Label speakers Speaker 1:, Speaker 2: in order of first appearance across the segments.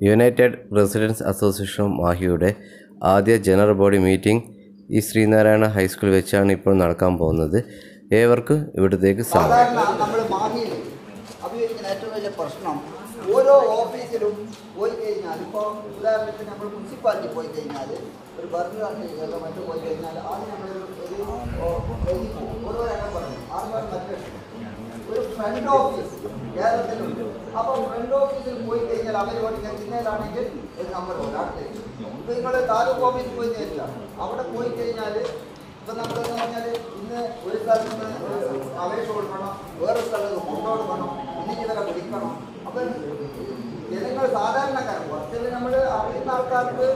Speaker 1: United residence association മാഹിയുടെ ആദ്യ general body meeting ഈ ശ്രീനാരായണ ഹൈസ്കൂളിൽ വെച്ചാണ് ഇപ്പോൾ നടക്കാൻ പോകുന്നത് ഏവർക്കും ഇവിടത്തേക്ക്
Speaker 2: സാധാരണ നമ്മൾ മാഹിയിൽ അഭിമുഖീകരിക്കുന്ന ഏറ്റവും വലിയ പ്രശ്നം ഓരോ ഓഫീസിലും പോയി കഴിഞ്ഞാൽ ഇപ്പോൾ ഉദാഹരണത്തിന് നമ്മൾ മുനിസിപ്പാലിറ്റി പോയി കഴിഞ്ഞാൽ ഒരു ബർഗ് കണ്ടില്ലോ മറ്റു പോയി കഴിഞ്ഞാൽ ആദ്യം നമ്മൾ ഒരു എഴുതി പോകും. ഓരോ പറഞ്ഞു ആദ്യം മറ്റു ഒരു ഫ്രണ്ട് ഓഫീസ് കേരളത്തിലുണ്ട്. അപ്പോൾ ഫ്രണ്ട് ഓഫീസിൽ പോയി കഴിഞ്ഞാൽ അവർ ഞാൻ ജില്ലയിലാണെങ്കിൽ ഒരു നമ്പർ ഇപ്പം നിങ്ങൾ താലൂക്ക് ഓഫീസിൽ പോയി കഴിഞ്ഞില്ല അവിടെ പോയി കഴിഞ്ഞാൽ ഇപ്പം നമ്മളെന്ന് പറഞ്ഞാൽ ഇന്ന് ഒരു സ്ഥലത്ത് നിന്ന് അപേക്ഷ കൊടുക്കണം വേറെ സ്ഥലത്ത് കൊണ്ടുകൊടുക്കണം ഇന്നിക്ക് ഇവരെ വിളിക്കണം. അപ്പം ജനങ്ങൾ സാധാരണക്കാർ കുറച്ചിൽ നമ്മൾ അറിയുന്ന ആൾക്കാർക്ക്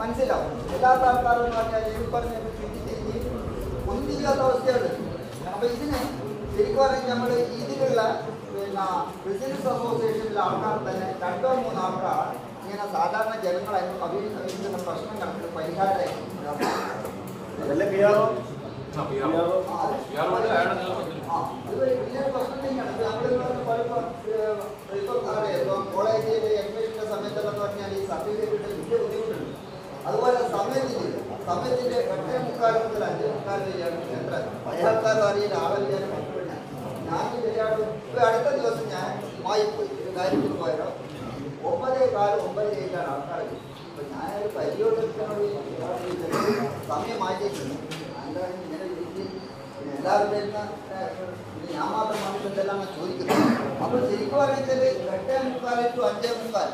Speaker 2: മനസ്സിലാവും. എല്ലാ ആൾക്കാരും പറഞ്ഞാൽ ഈ പറഞ്ഞ ചിന്തിച്ച് ഒന്നും ചെയ്യാത്ത അവസ്ഥയാണ്. അപ്പം ഇതിന് ശരിക്കും പറഞ്ഞാൽ നമ്മൾ ഇതിലുള്ള പിന്നെ ബിസിനസ് അസോസിയേഷനിലെ ആൾക്കാർ തന്നെ രണ്ടോ മൂന്നോ ആൾക്കാർ ഇങ്ങനെ സാധാരണ ജനങ്ങൾ അഭിമുഖീകരിക്കുന്ന പ്രശ്നങ്ങൾക്ക് പരിഹാരമായി
Speaker 3: അതല്ല പിയാറോ
Speaker 2: കോളേജിൽ അഡ്മിഷന്റെ പറഞ്ഞാൽ ഈ സർട്ടിഫിക്കറ്റ് വലിയ ബുദ്ധിമുട്ടുണ്ട്. അതുപോലെ സമയത്തിന് സമയത്തിന്റെ എട്ടേ മുക്കാൽ മുതൽ അഞ്ചേ മുക്കാൽ വരെയാണ് എത്ര പഴയ ആൾക്കാരും അറിയില്ല ആളറിയാനും പറ്റില്ല ഞാൻ അടുത്ത ദിവസം ഞാൻ മായി പോയി ഒരു കാര്യത്തിന് പോയാലോ ഒമ്പതേ കാലം ഒമ്പത് കഴിഞ്ഞാണ് ആൾക്കാർ അപ്പൊ ഞാനൊരു പരിയോജനത്തിനോട് സമയം മാറ്റിയിട്ടുണ്ട്. എന്താണ് ഇങ്ങനെ വിളിച്ച് പിന്നെ എല്ലാവരും വരുന്ന ഏഹ്, ഞാൻ മാത്രം ഇതെല്ലാം ചോദിക്കുന്നത് അപ്പോൾ ശരിക്കും പറയുന്നത് എട്ടേ മുക്കാൽ ടു അഞ്ചേ മുക്കാൽ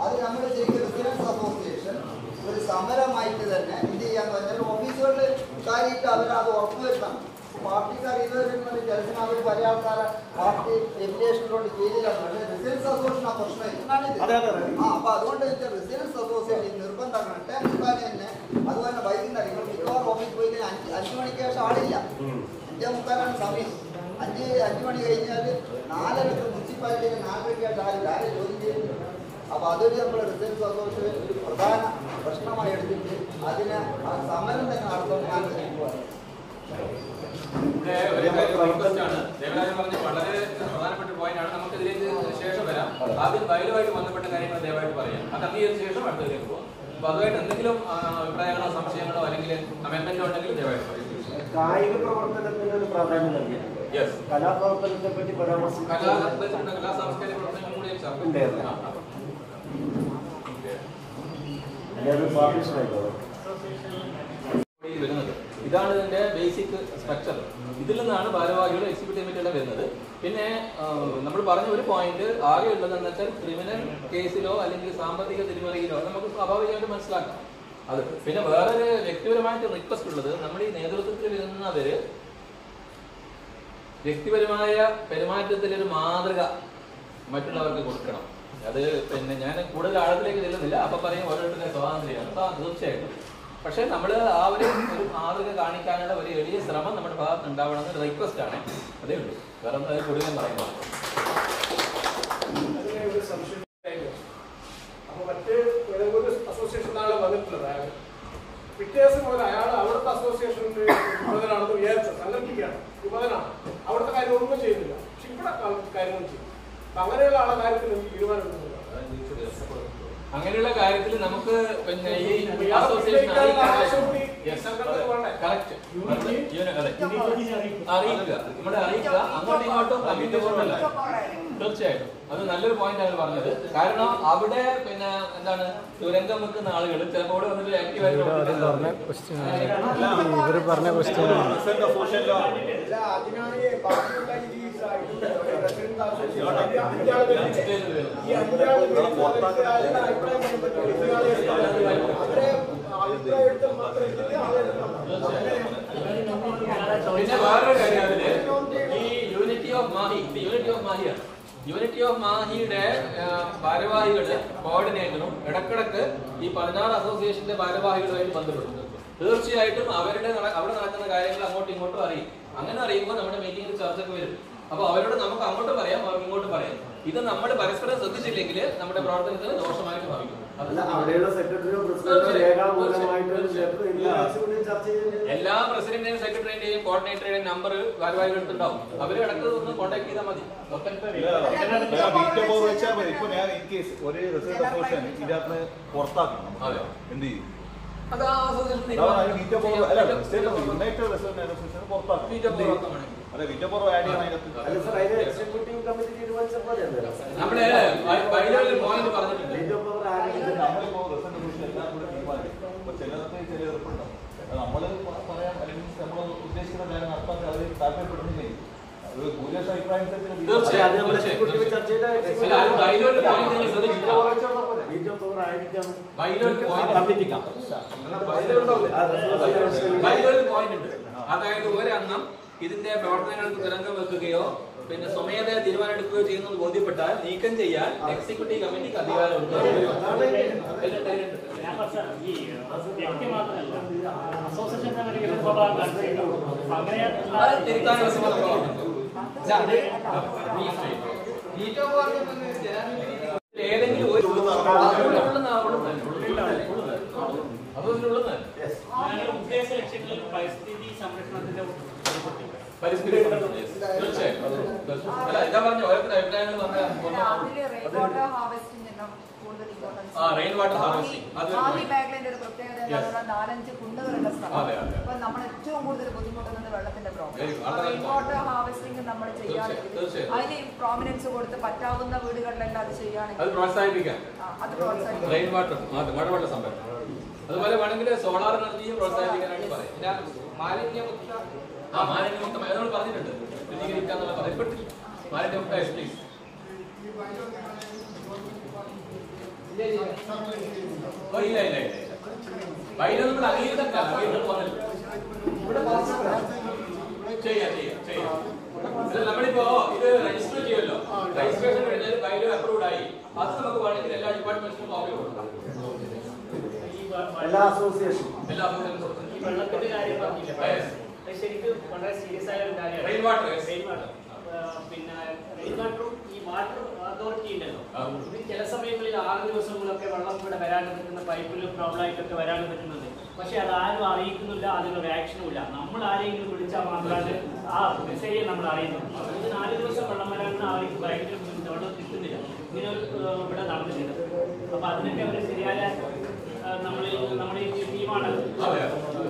Speaker 2: അത് നമ്മൾ ശരിക്കും റെസിഡൻസ് അസോസിയേഷൻ ഒരു സമരമായിട്ട് തന്നെ എന്ത് ചെയ്യാന്ന് പറഞ്ഞാൽ ഓഫീസുകളിൽ കാര്യമായിട്ട് അവർ അത് ഉറപ്പുവരുത്തണം. പാർട്ടിക്കാർ ഇതുവരെ ജലത്തിന് അവർ പല ആൾക്കാരെ പാർട്ടി എഫിലിയേഷനിലോട്ട് ചെയ്തിലാണ് പക്ഷേ റെസിഡൻസ് അസോസിയേഷൻ ആ പ്രശ്നമില്ല. ആ അപ്പൊ അതുകൊണ്ട് റെസിഡൻസ് അസോസിയേഷൻ നിർബന്ധമാണ്. എട്ടേ മുക്കാൽ തന്നെ. അതുപോലെ വൈകുന്നേരം നിങ്ങൾ മിക്കവാറും ഓഫീസിൽ പോയി അഞ്ച് അഞ്ച് മണിക്ക് ശേഷം ആളില്ല. അഞ്ചേ മുക്കാലാണ് സമയം. അഞ്ച് അഞ്ച് മണി കഴിഞ്ഞാൽ നാലരക്ക് മുനിസിപ്പാലിറ്റിയിൽ നാലരയ്ക്കായിട്ട് ആരും ആരും അപ്പോൾ അതൊരു നമ്മൾ റിസർച്ച് അസോസിയേഷൻ ഒരു പ്രധാന പ്രശ്നമായി എടുത്തിട്ട് അതിനെ ആ സമരം തന്നെ നടത്തണം
Speaker 4: ഇവിടെ ഒരു കാര്യം request ആണ്. ദേവരാജൻ പറഞ്ഞ വളരെ പ്രധാനപ്പെട്ട പോയിന്റ് ആണ് നമുക്ക് ഇതിലേക്ക് ശേഷം വരാം. ആദ്യം ബയലുമായിട്ട് ബന്ധപ്പെട്ട കാര്യങ്ങൾ ദയവായിട്ട് പറയാം. അത് അംഗീകരിച്ച ശേഷം അടുത്തതിലേക്ക് പോകാം അപ്പൊ അതുമായിട്ട് എന്തെങ്കിലും അഭിപ്രായങ്ങളോ സംശയങ്ങളോ അല്ലെങ്കിൽ ഉണ്ടെങ്കിൽ ദയവായിട്ട് പറയും.
Speaker 3: കായിക പ്രവർത്തനത്തിന് ഒരു പ്രാധാന്യം നൽകിയിട്ടുണ്ട്
Speaker 4: യെസ്
Speaker 3: കലാപ്രവർത്തനത്തെ പറ്റി
Speaker 4: കലാ സാംസ്കാരിക പ്രവർത്തനങ്ങൾ കൂടി
Speaker 3: ഉണ്ടായിരുന്നു.
Speaker 4: വരുന്നത്. ഇതാണ് ഇതിന്റെ ബേസിക് സ്ട്രക്ചർ ഇതിൽ നിന്നാണ് ഭാരവാഹികളുടെ എക്സിക്യൂട്ടീവ് കമ്മിറ്റിയെല്ലാം വരുന്നത്. പിന്നെ നമ്മൾ പറഞ്ഞ ഒരു പോയിന്റ് ആകെ ഉള്ളതെന്ന് വെച്ചാൽ ക്രിമിനൽ കേസിലോ അല്ലെങ്കിൽ സാമ്പത്തിക തിരിമറിയിലോ നമുക്ക് സ്വാഭാവികമായിട്ട് മനസ്സിലാക്കാം. അത് പിന്നെ വേറൊരു വ്യക്തിപരമായിട്ട് റിക്വസ്റ്റ് ഉള്ളത് നമ്മൾ ഈ നേതൃത്വത്തിൽ വരുന്നവര് വ്യക്തിപരമായ പെരുമാറ്റത്തിൽ ഒരു മാതൃക മറ്റുള്ളവർക്ക് കൊടുക്കണം. അത് പിന്നെ ഞാൻ കൂടുതൽ ആഴത്തിലേക്ക് ചെല്ലുന്നില്ല. അപ്പൊ പറയും ഓരോരുത്തരുടെ സ്വാതന്ത്ര്യമാണ്. തീർച്ചയായിട്ടും. പക്ഷെ നമ്മൾ ആ ഒരു മാതൃക കാണിക്കാനുള്ള ഒരു എളിയ ശ്രമം നമ്മുടെ ഭാഗത്ത് ഉണ്ടാവണം എന്നൊരു റിക്വസ്റ്റ് ആണ്. അതേ ഉള്ളൂ. വേറെ ഒന്നും അതിൽ കൂടുതൽ പറയുന്നത്
Speaker 5: പിറ്റേ ദിവസം മുതൽ അയാൾ അവിടുത്തെ അസോസിയേഷനിൽ വിമതനാണെന്ന് വിചാരിച്ചത് സങ്കല്പിക്കുകയാണ് വിമതനാണ്. അവിടുത്തെ കാര്യം ഒന്നും ചെയ്യുന്നില്ല. പക്ഷെ ഇവിടെ കാര്യങ്ങൾ ചെയ്യും അങ്ങനെയുള്ള ആളെ കാര്യത്തിൽ എനിക്ക് തീരുമാനം എടുക്കുന്നില്ല
Speaker 4: അങ്ങനെയുള്ള കാര്യത്തിൽ നമുക്ക് പിന്നെ ഈ അസോസിയേഷൻ? കറക്റ്റ് അറിയിക്കുക. നമ്മുടെ അറിയിക്കുക. അങ്ങോട്ടും ഇങ്ങോട്ടും അല്ല തീർച്ചയായിട്ടും. അത് നല്ലൊരു പോയിന്റ് ആണ് പറഞ്ഞത്. കാരണം അവിടെ പിന്നെ എന്താണ് തുരങ്കം വെക്കുന്ന ആളുകൾ ചിലപ്പോൾ ഇവിടെ വന്നിട്ട് ആക്റ്റീവ് ആയിട്ട്
Speaker 6: ഇവർ പറഞ്ഞ ക്വസ്റ്റ്യൻ
Speaker 4: പിന്നെ വേറൊരു കാര്യം അതിൽ ഈ unity of Mahe unity of മാഹിയാണ് unity of മാഹിയുടെ ഭാരവാഹികൾ കോർഡിനേറ്ററും ഇടക്കിടക്ക് ഈ പതിനാറ് അസോസിയേഷന്റെ ഭാരവാഹികളുമായിട്ട് ബന്ധപ്പെടുന്നു. തീർച്ചയായിട്ടും അവരുടെ അവിടെ നടക്കുന്ന കാര്യങ്ങൾ അങ്ങോട്ടും ഇങ്ങോട്ടും അറിയും. അങ്ങനെ അറിയുമ്പോൾ നമ്മുടെ മീറ്റിംഗിൽ ചർച്ചയ്ക്ക് വരും. അപ്പൊ അവരോട് നമുക്ക് അങ്ങോട്ട് പറയാം അവർക്ക് ഇങ്ങോട്ട് പറയാം. ഇത് നമ്മൾ പരസ്പരം ശ്രദ്ധിച്ചില്ലെങ്കിൽ നമ്മുടെ പ്രവർത്തനത്തിന് ദോഷമായിട്ട് ഭാവിക്കും എല്ലാ പ്രസിഡന്റിന്റെയും സെക്രട്ടറിന്റെയും കോർഡിനേറ്ററുടെയും നമ്പർ ഭാരവാഹികൾ എടുത്തുണ്ടാവും അവർ ഇടയ്ക്ക് ഒന്ന് കോൺടാക്ട് ചെയ്താൽ മതി.
Speaker 6: ഇപ്പൊ ഞാൻ ഇൻ കേസ് ഒരു റിസൾട്ട് അസോസിയേഷൻ ഇതിനകത്ത് പുറത്താക്കണം
Speaker 4: അതെ.
Speaker 6: എന്ത് ചെയ്യും?
Speaker 4: അത് ആ
Speaker 6: അസോസിയേഷൻ പുറത്താക്കണം.
Speaker 4: നമ്മൾ പറഞ്ഞിട്ടുണ്ട്.
Speaker 6: ചില എതിർപ്പുണ്ടാവും നമ്മൾ അല്ലെങ്കിൽ നമ്മൾ ഉദ്ദേശിക്കുന്ന കാര്യം അവർ താല്പര്യപ്പെടുന്നില്ലേ?
Speaker 4: അതായത് ഒരെണ്ണം ഇതിന്റെ പ്രവർത്തനങ്ങൾക്ക് തുരങ്കം വെക്കുകയോ പിന്നെ സ്വമേധയാ തീരുമാനമെടുക്കുകയോ ചെയ്യുന്നത് ബോധ്യപ്പെട്ടാൽ നീക്കം ചെയ്യാൻ എക്സിക്യൂട്ടീവ് കമ്മിറ്റിക്ക് അധികാരമുണ്ട്
Speaker 7: ഞാൻ പറഞ്ഞ ഈ വ്യക്തി മാത്രമല്ല അസോസിയേഷൻ തന്നെ ഒരു സ്വഭാവം കാണിച്ചിട്ടുണ്ടോ? അങ്ങനെ
Speaker 4: അത് തിരുത്താനുള്ള ശ്രമം ഏതെങ്കിലും ഒരു അതുകൊണ്ടുള്ളത്
Speaker 7: ഞങ്ങളുടെ ഉദ്ദേശ ലക്ഷ്യങ്ങളിൽ പരിസ്ഥിതി സംരക്ഷണത്തിന്റെ ഉൾപ്പെടുത്തി.
Speaker 4: പരിസ്ഥിതി തീർച്ചയായും അല്ല ഇതാ പറഞ്ഞ ഓരോരുത്തരുടെ അഭിപ്രായങ്ങൾ
Speaker 8: പിന്നെ
Speaker 4: പറഞ്ഞാൽ
Speaker 8: അതിൽ റെയിൻ വാട്ടർ ഹാർവെസ്റ്റിംഗ് എല്ലാം കൂടുതൽ ഇമ്പോർട്ടൻസ്
Speaker 4: ആ, rain water harvesting. അത് ഒരു
Speaker 8: ആദ്യ
Speaker 4: point.
Speaker 8: മേഖലയുടെ ഒരു പ്രത്യേകത എന്താണെന്ന് പറഞ്ഞാൽ നാലഞ്ച് സ്ഥലം. അപ്പൊ നമ്മൾ ഏറ്റവും കൂടുതൽ ബുദ്ധിമുട്ടുന്നത് വെള്ളത്തിന്റെ പ്രോബ്ലം റെയിൻ വാട്ടർ ഹാർവെസ്റ്റിംഗ് നമ്മൾ അതിന് പ്രോമിനൻസ് കൊടുത്ത് പറ്റാവുന്ന വീടുകളിലെല്ലാം അത്
Speaker 4: അത് പ്രോത്സാഹിപ്പിക്കാം.
Speaker 8: അത് പ്രോത്സാഹിപ്പിക്കാം.
Speaker 4: റെയിൻ വാട്ടർ മഴവെള്ള സംഭരണം. അതുപോലെ വേണമെങ്കിൽ സോളാർ എനർജിയും പ്രോത്സാഹിപ്പിക്കാനായിട്ട് പറയും. മാലിന്യമുക്ത ആ മാലിന്യമുക്ത അത് നമ്മൾ പറഞ്ഞിട്ടുണ്ട്. ശുചീകരിക്കാന്നുള്ള പറയപ്പെട്ടില്ല മാലിന്യമുക്ത എസ് പ്ലീസ് ഓ ഇല്ല ഇല്ല ഇല്ല വൈദ്യുതി നമ്മൾ അംഗീകരിച്ചിട്ടില്ല അംഗീകരിച്ചിട്ട് വന്നില്ല ചെയ്യാം ചെയ്യാം ചെയ്യാം. നമ്മളിപ്പോ ഇത് രജിസ്റ്റർ ചെയ്യുമല്ലോ. രജിസ്ട്രേഷൻ കഴിഞ്ഞാൽ ബൈലോ അപ്രൂവ്ഡ് ആയി. അത് നമുക്ക് വേണമെങ്കിൽ എല്ലാ ഡിപ്പാർട്ട്മെന്റ്സിനും കോപ്പി കൊടുക്കാം.
Speaker 3: എല്ലാ അസോസിയേഷനും
Speaker 4: എല്ലാ അസോസിയേഷനും
Speaker 7: ഈ വെള്ളത്തിന്റെ കാര്യം പറഞ്ഞില്ല? ശരിക്കും വളരെ സീരിയസ് ആയ ഒരു കാര്യമാണ്.
Speaker 4: Rain water,
Speaker 7: റെയിൻ വാട്ടർ പിന്നെ റെയിൻ വാട്ടറും ഈ വാട്ടർ അതോറിറ്റി ഉണ്ടല്ലോ. ഇത് ചില സമയങ്ങളിൽ ആറ് ദിവസങ്ങളൊക്കെ വെള്ളം ഇവിടെ വരാണ്ട് നിൽക്കുന്ന പ്രോബ്ലം ആയിട്ടൊക്കെ വരാണ്ട് നിൽക്കുന്നുണ്ട്. പക്ഷെ അത് ആരും അറിയിക്കുന്നില്ല അതിനൊരു ആക്ഷനും ഇല്ല. നമ്മൾ ആരെങ്കിലും വിളിച്ചാൽ മാത്രമാണ് ആ മെസ്സേജ് നമ്മൾ അറിയുന്നത് അതുകൊണ്ട് നാല് ദിവസം വെള്ളം വരാണ്ട് ആർക്കും ഭയങ്കര വെള്ളം കിട്ടുന്നില്ല ഇങ്ങനെ ഇവിടെ നടന്നിട്ടുണ്ട്. അപ്പൊ അതിനൊക്കെ അവർ ശരിയായ നമ്മൾ നമ്മുടെ ഈ ടീമാണ്
Speaker 4: അതെ ഈ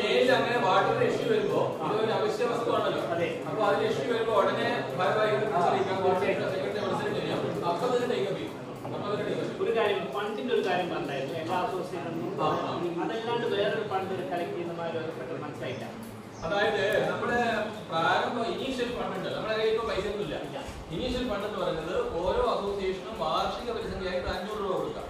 Speaker 4: മേലിൽ അങ്ങനെ വാട്ടർ ഇഷ്യൂ വരുമ്പോ ഇതൊരു അവശ്യ വസ്തുവാണല്ലോ. അപ്പൊ അതിന് ഇഷ്യൂ വരുമ്പോ ഉടനെ
Speaker 7: ഒരു കാര്യം ഫണ്ടിന്റെ ഒരു കാര്യം പറഞ്ഞായിരുന്നു. എല്ലാ അസോസിയേഷനും. അതല്ലാണ്ട് വേറൊരു ഫണ്ട് കളക്ട് ചെയ്യുന്ന മാതിരി ഒരു മനസ്സിലായില്ല.
Speaker 4: അതായത് നമ്മുടെ പ്രാരംഭ ഇനീഷ്യൽ ഫണ്ട് ഉണ്ട്. നമ്മുടെ കയ്യിൽ ഇപ്പൊ പൈസ ഒന്നുമില്ല ഇനീഷ്യൽ ഫണ്ട് എന്ന് പറയുന്നത് ഓരോ അസോസിയേഷനും വാർഷിക പരിസംഖ്യയായിട്ട് അഞ്ഞൂറ് രൂപ കൊടുക്കാം.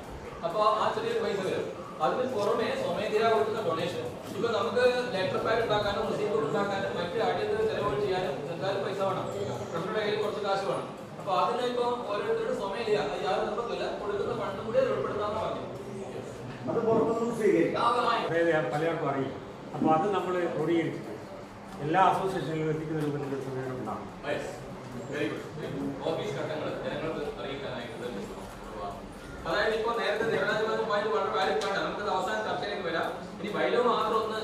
Speaker 4: അപ്പൊ ആ ചെറിയൊരു പൈസ വരും. അതിന് പുറമെ സ്വമേധയാ കൊടുക്കുന്ന ഡൊണേഷൻ ഇപ്പൊ നമുക്ക് ലെറ്റർ പാഡ് ഉണ്ടാക്കാനും റിസീപ്റ്റ് ഉണ്ടാക്കാനും മറ്റു അടിയന്തര ചെലവുകൾ ചെയ്യാനും എന്തായാലും പൈസ വേണം. പ്രസിഡന്റ് കയ്യിൽ കുറച്ച് കാശ് വേണം. അപ്പൊ അതിന് ഇപ്പൊ ഓരോരുത്തരുടെ സ്വമേധയാ അത് യാതൊരു നിർബന്ധമില്ല കൊടുക്കുന്ന ഫണ്ടും കൂടി ഉൾപ്പെടുത്താന്ന് പറഞ്ഞു
Speaker 3: അത് പുറത്തുനിന്ന് സ്വീകരിക്കാം
Speaker 9: പലർക്കും അറിയില്ല അപ്പോൾ അത് നമ്മൾ ക്രോഡീകരിച്ചിട്ട് എല്ലാ അസോസിയേഷനിലും എത്തിക്കുന്ന രൂപത്തിൽ സമീപനം ഉണ്ടാകും.
Speaker 4: Very good. ഓഫീസ് ഘട്ടങ്ങൾ ജനങ്ങൾക്ക് അറിയിക്കാനായിട്ട് അതായത് ഇപ്പൊ നേരത്തെ ദേവരാജമാരുമായിട്ട് വളരെ വാലിഡ് ആണ് നമുക്കത് അവസാന ചർച്ചയിലേക്ക് വരാം. ഇനി ബൈലോ മാത്രം ഒന്ന്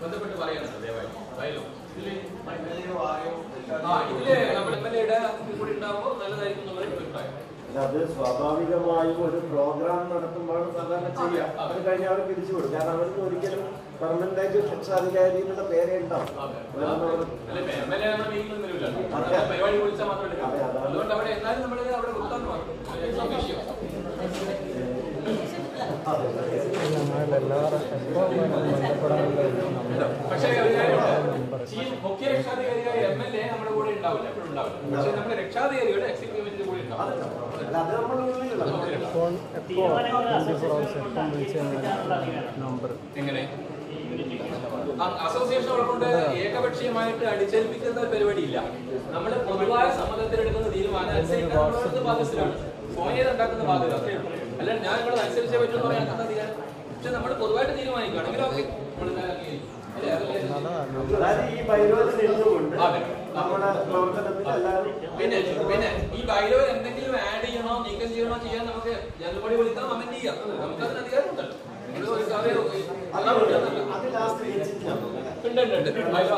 Speaker 4: ബന്ധപ്പെട്ട് പറയാനുണ്ട് ദയവായി. ബൈലോ ആ ഇതിൽ നമ്മുടെ എം എൽ എയുടെ കൂടി ഉണ്ടാകുമ്പോൾ നല്ലതായിരിക്കും എന്നുള്ളൊരു അഭിപ്രായം.
Speaker 3: അല്ല, അത് സ്വാഭാവികമായും ഒരു പ്രോഗ്രാം നടത്തുമ്പോഴാണ് സാധാരണ ചെയ്യുക. അത്. കഴിഞ്ഞ അവർ പിരിച്ചു കൊടുക്കും കാരണം അവർക്ക് ഒരിക്കലും പെർമനന്റ് ആയിട്ട് രക്ഷാധികാരി എന്നുള്ള പേരേ ഉണ്ടാവും.
Speaker 4: അതെ.
Speaker 3: അതുകൊണ്ട്
Speaker 4: പക്ഷേ രക്ഷാധികാരിയായ എം എൽ എ ഉണ്ടാവില്ല പക്ഷേ
Speaker 7: അസോസിയേഷൻ
Speaker 4: ഉള്ളതുകൊണ്ട് ഏകപക്ഷീയമായിട്ട് അടിച്ചേൽപ്പിക്കുന്ന പരിപാടിയില്ല നമ്മൾ പൊതുവായ സമ്മതത്തിലെടുക്കുന്ന തീരുമാനം അനുസരിക്കാൻ നമ്മളോട് ബാധ്യസ്ഥരാണ് സ്വയം ഉണ്ടാക്കുന്ന ബാധ്യത അത്രേ അല്ലാണ്ട് ഞാൻ ഇവിടെ അനുസരിച്ചേ പറ്റുമെന്ന് പറയാൻ പക്ഷെ നമ്മൾ പൊതുവായിട്ട് തീരുമാനിക്കുകയാണെങ്കിൽ ഓക്കെ. അല്ലേ? പിന്നെ പിന്നെ ഈ ബൈലോയിൽ എന്തെങ്കിലും ആഡ് ചെയ്യണോ നീക്കം ചെയ്യണോ ചെയ്യാൻ നമുക്ക് ജനപടി വിളിക്കാം അമെന്റ് ചെയ്യാം. നമുക്ക് അതിന് അധികാരമുണ്ടല്ലോ ബൈലോ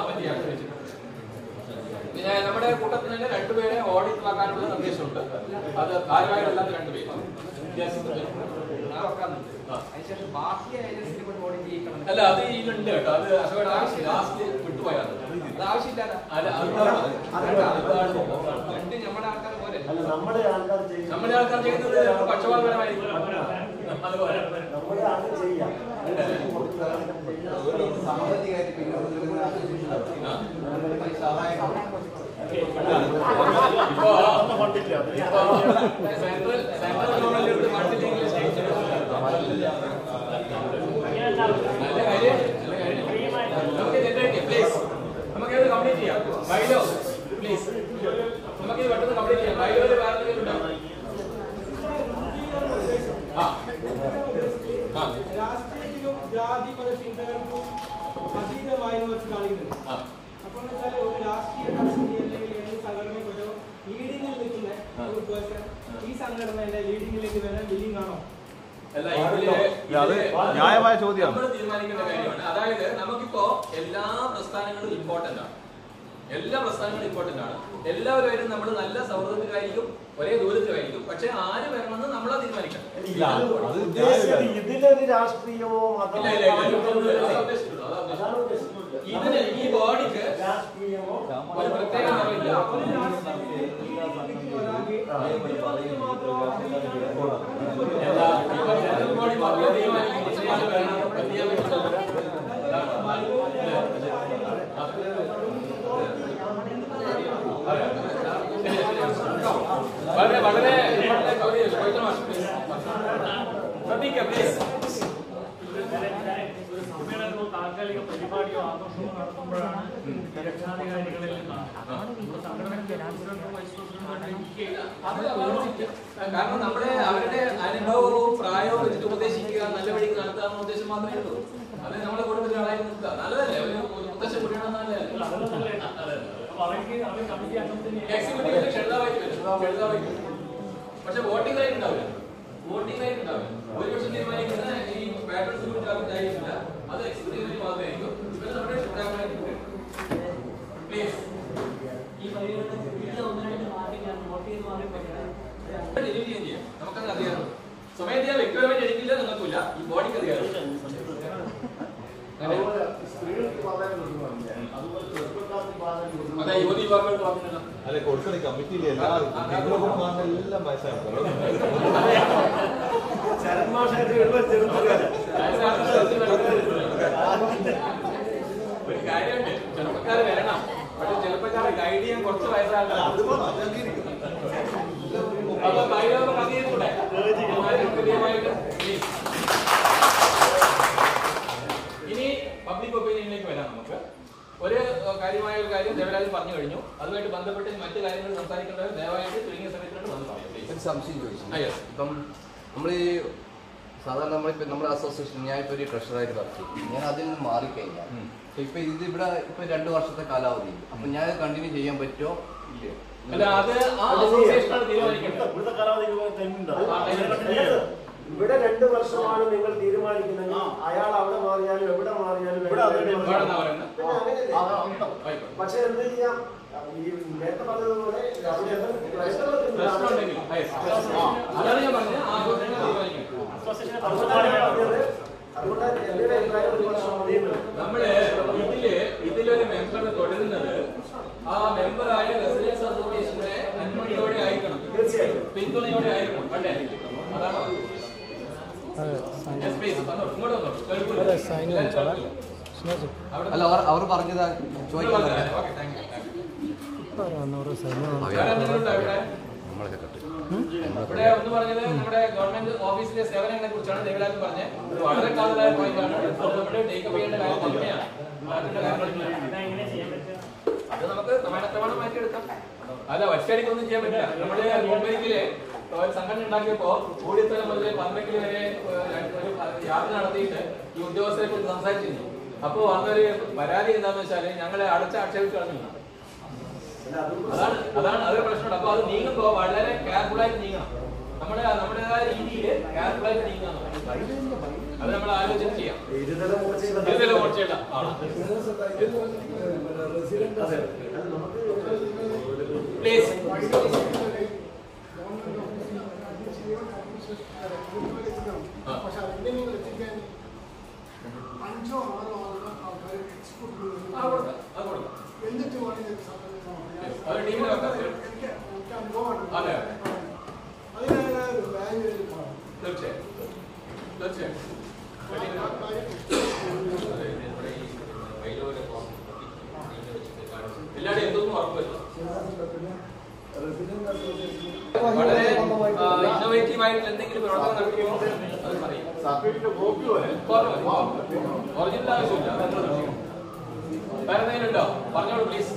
Speaker 4: പിന്നെ നമ്മുടെ കൂട്ടത്തിൽ തന്നെ രണ്ടുപേരെ ഓഡിറ്റ് ആക്കാനുള്ള നിർദ്ദേശമുണ്ട്. അത് കാര്യമായിട്ടല്ലാത്ത രണ്ടുപേര്. അല്ല അത് ഇതിലുണ്ട് കേട്ടോ. അത് അശോകയുടെ ആവശ്യം ലാസ്റ്റ് വിട്ടുപോയത്
Speaker 10: അത് ആവശ്യമില്ല
Speaker 4: അല്ല അത്
Speaker 10: രണ്ട് നമ്മുടെ ആൾക്കാർ പോലെ.
Speaker 3: അല്ല നമ്മുടെ ആൾക്കാർ ചെയ്യും
Speaker 4: നമ്മുടെ ആൾക്കാർ ചെയ്യുന്നത് പക്ഷപാതപരമായിരിക്കും. അതുപോലെ.
Speaker 3: നമ്മുടെ ആൾക്കാർ ചെയ്യാം
Speaker 10: സാമ്പത്തികമായിട്ട് പിന്നെ സഹായം
Speaker 4: ഇപ്പോ ഇപ്പോ സെൻട്രൽ സെൻട്രൽ ഗവൺമെന്റ് എടുത്ത് ഫണ്ടില്ലെങ്കിൽ സ്റ്റേറ്റ് നല്ല കാര്യം നല്ല കാര്യം നമുക്ക് ജനറേറ്റ് പ്ലീസ് നമുക്ക് ഇത് കംപ്ലീറ്റ് ചെയ്യാം ബൈലോ പ്ലീസ് നമുക്ക് ഇത് പെട്ടെന്ന് കംപ്ലീറ്റ് ചെയ്യാം ബൈലോയിൽ വേറെ എന്തെങ്കിലും ഉണ്ടോ ആ ആ
Speaker 5: രാഷ്ട്രീയത്തിലും ജാതി മത ചിന്തകൾക്കും അതീതമായി വെച്ച് കാണിക്കുന്നത് അപ്പോൾ വെച്ചാൽ ഒരു രാഷ്ട്രീയ കക്ഷി അല്ലെങ്കിൽ ഏത് സംഘടനയ്ക്കൊരു ലീഡിങ്ങിൽ നിൽക്കുന്ന ഒരു പേഴ്സൺ ഈ സംഘടനയുടെ ലീഡിങ്ങിലേക്ക് വരാൻ ബില്ലിംഗ് ആണോ?
Speaker 6: അത് ന്യായമായ ചോദ്യമാണ്.
Speaker 4: നമ്മൾ തീരുമാനിക്കേണ്ട കാര്യമാണ്. അതായത് നമുക്കിപ്പോ എല്ലാ പ്രസ്ഥാനങ്ങളും ഇമ്പോർട്ടന്റ് ആണ്. എല്ലാ പ്രസ്ഥാനങ്ങളും ഇമ്പോർട്ടന്റ് ആണ്. എല്ലാവരുമായിട്ടും നമ്മൾ നല്ല സൗഹൃദത്തിലായിരിക്കും. ഒരേ ദൂരത്തിലായിരിക്കും പക്ഷെ ആര് വരണമെന്ന് നമ്മളാ
Speaker 3: ഉദ്ദേശിച്ചത് ഇതിലൊരു രാഷ്ട്രീയമോ
Speaker 4: ഇതിന് ഈ ബോഡിക്ക്
Speaker 3: രാഷ്ട്രീയമോ
Speaker 4: ഒരു പ്രത്യേക നിറമില്ല ബോഡി മാത്രമേ തീരുമാനിക്കൂ ഇത്രയാണ് വേണം അത് ചെയ്യാൻ പറ്റുന്നത് വളരെ വളരെ
Speaker 7: താൽക്കാലിക പരിപാടിയോ ആഘോഷമോ നടത്തുമ്പോഴാണ് രക്ഷാധികാരികളിൽ
Speaker 4: കാരണം നമ്മുടെ അവരുടെ അനുഭവവും പ്രായവും വെച്ചിട്ട് ഉപദേശിക്കുക നല്ല വഴിക്ക് നടത്തുക എന്ന ഉദ്ദേശം മാത്രമേ ഉള്ളൂ. അത് നമ്മളെ കൂടെ ആളായി നിൽക്കുക. നല്ലതല്ലേ? ഒരു ഉദ്ദേശം കുടിയണം നല്ലതല്ലേ? ക്ഷണിതാവായിട്ട് പക്ഷെ വോട്ടിംഗ് ആയിട്ട് ഉണ്ടാവില്ല. വോട്ടിംഗ് ആയിട്ട് ഉണ്ടാവില്ല. ഭൂരിപക്ഷം തീരുമാനിക്കുന്ന ഈ പാറ്റേൺ ഗ്രൂപ്പ് ആയിരിക്കില്ല അത് എക്സിക്യൂട്ടീവിന് മാത്രമേ ആയിരിക്കും ഇവർ നമ്മുടെ ക്ഷണിതാവായിട്ട് പ്ലീസ്
Speaker 7: ഈ പരിഗണന വീട്ടിൽ ഒന്ന് രണ്ട് മാറിയാണ് വോട്ട് ചെയ്ത് മാറിയപ്പോഴാണ്
Speaker 4: ഡിലീറ്റ് ചെയ്യുകയും ചെയ്യാം നമുക്കത് അറിയാം സ്വമേധയാ വ്യക്തിപരമായിട്ട് എടുക്കില്ല നിങ്ങൾക്കില്ല ഈ ബോഡിക്ക് അറിയാം
Speaker 3: അതുപോലെ സ്ത്രീകൾക്ക് പ്രാധാന്യം കൊടുക്കുന്നുണ്ട് അതുപോലെ ചെറുപ്പക്കാർക്ക് പ്രാധാന്യം
Speaker 4: അതെ
Speaker 3: കൊടുക്കുന്നുണ്ട്
Speaker 4: യുവതി യുവാക്കൾക്ക് പറഞ്ഞില്ല
Speaker 6: അല്ലെ കൊടുക്കണ കമ്മിറ്റിയിലെ എല്ലാവരും? നിങ്ങളൊക്കെ കാണുന്ന എല്ലാം വയസ്സാണ്
Speaker 3: ചരന്മാഷായിട്ട് വരുമ്പോൾ ചെറുപ്പക്കാര്
Speaker 4: ഒരു കാര്യമുണ്ട് ചെറുപ്പക്കാർ വരണം പക്ഷെ ചെറുപ്പക്കാരെ ഗൈഡ് ചെയ്യാൻ കുറച്ച് വയസ്സാകണം അപ്പൊ ബൈലോഗ് പതിയിരുന്നൂടെ കൃത്യമായിട്ട് please. ഇനി പബ്ലിക് ഒപ്പീനിയനിലേക്ക് വരാം നമുക്ക് ഒരു ഏഹ്, കാര്യമായ ഒരു കാര്യം ദേവരാജൻ പറഞ്ഞു കഴിഞ്ഞു അതുമായിട്ട് ബന്ധപ്പെട്ട് മറ്റു കാര്യങ്ങൾ സംസാരിക്കേണ്ടവർ ദയവായിട്ട് ചുരുങ്ങിയ സമയത്തിനോട് വന്ന് പറയാം please.
Speaker 1: ഒരു സംശയം ചോദിച്ചു
Speaker 4: ആ, yes.
Speaker 1: ഇപ്പം നമ്മൾ ഈ നമ്മളിപ്പോൾ നമ്മുടെ അസോസിയേഷൻ ഞാൻ ഇപ്പോൾ ഒരു ട്രഷറായിട്ട് വർക്ക് ചെയ്യും ഞാൻ അതിൽ നിന്ന് മാറിക്കഴിഞ്ഞാൽ ഇപ്പൊ ഇത് ഇവിടെ ഇപ്പൊ രണ്ട് വർഷത്തെ കാലാവധി അപ്പൊ ഞാൻ കണ്ടിന്യൂ ചെയ്യാൻ പറ്റുമോ ഇല്ലയോ.
Speaker 3: ഇവിടെ രണ്ട് വർഷമാണ് നിങ്ങൾ തീരുമാനിക്കുന്നത് അയാൾ അവിടെ മാറിയാലും എവിടെ മാറിയാലും. പക്ഷെ എന്ത് ചെയ്യാം ഈ നേരത്തെ പറഞ്ഞതുപോലെ.
Speaker 4: അതാണ് ഞാൻ പറഞ്ഞത് നമ്മൾ ഇതിൽ ഇതിലൊരു മെമ്പർ തുടരുന്നത് ആ മെമ്പറായ റെസിഡൻസ് അസോസിയേഷന്റെ അനുമതിയോടെ ആയിരിക്കണം
Speaker 3: തീർച്ചയായും
Speaker 4: പിന്തുണയോടെ ആയിരിക്കണം. അവിടെ
Speaker 1: അല്ല അവർ അവർ പറഞ്ഞതാ ചോദിക്കുന്നത്. നമ്മളൊക്കെ കട്ട്
Speaker 4: ഇവിടെ ഒന്ന് പറഞ്ഞത് നമ്മുടെ ഗവൺമെന്റ് ഓഫീസിലെ സേവനങ്ങളെ കുറിച്ചാണ് ദേവരാജൻ പറഞ്ഞത്. ഇത് വളരെ കാതലായ പോയിന്റാണ് അത് ചെയ്യേണ്ട കാര്യം തന്നെയാണ്. മാറ്റേണ്ട നമുക്ക് മാറ്റിയെടുക്കാം അല്ല ഒറ്റയടിക്കൊന്നും ചെയ്യാൻ പറ്റില്ല. നമ്മുടെ ഒരു സംഘടന ഉണ്ടാക്കിയപ്പോ കൂടിയത്തലം മുതൽ പമ്പക്കിൽ വരെ ഒരു യാത്ര നടത്തിയിട്ട് ഈ ഉദ്യോഗസ്ഥരെ കുറിച്ച് സംസാരിച്ചിരുന്നു. അപ്പോൾ വന്നൊരു പരാതി എന്താണെന്ന് വെച്ചാൽ ഞങ്ങളെ അടച്ച ആക്ഷേപിച്ചു കളഞ്ഞു അതാണ് അതാണ് അതൊരു പ്രശ്നമുണ്ട് അപ്പൊ അത് നീങ്ങുമ്പോ വളരെ കെയർഫുൾ ആയിട്ട് നീങ്ങണം നമ്മുടെ നമ്മുടേതായ രീതിയിൽ കെയർഫുൾ ആയിട്ട് നീങ്ങണം അത് നമ്മൾ ആലോചന ചെയ്യാം
Speaker 3: ഇരുതല മൂർച്ചയുള്ള. അതെ അത്
Speaker 4: പ്ലീസ്.
Speaker 5: പക്ഷെ അതെങ്ങനെയെങ്കിലും എത്തിക്കാൻ അഞ്ചോ ആറോ ആൾക്കാർ
Speaker 4: എക്സ്പോർട്ട്. അത്.
Speaker 5: എന്നിട്ട് വേണം ഇത് സാധനം
Speaker 4: അത്
Speaker 5: അനുഭവമാണ്
Speaker 4: അതെ. തീർച്ചയായും തീർച്ചയായും എല്ലാവരും എന്തൊന്നും ഉറപ്പില്ല വളരെ ഇന്നോവേറ്റീവ് ആയിട്ടുള്ള എന്തെങ്കിലും പ്രവർത്തനം നടത്തുമ്പോൾ അത് പറയും. ഒറിജിനൽ ആവശ്യമില്ല. വേറെ എന്തെങ്കിലും ഉണ്ടോ? പറഞ്ഞോളൂ പ്ലീസ്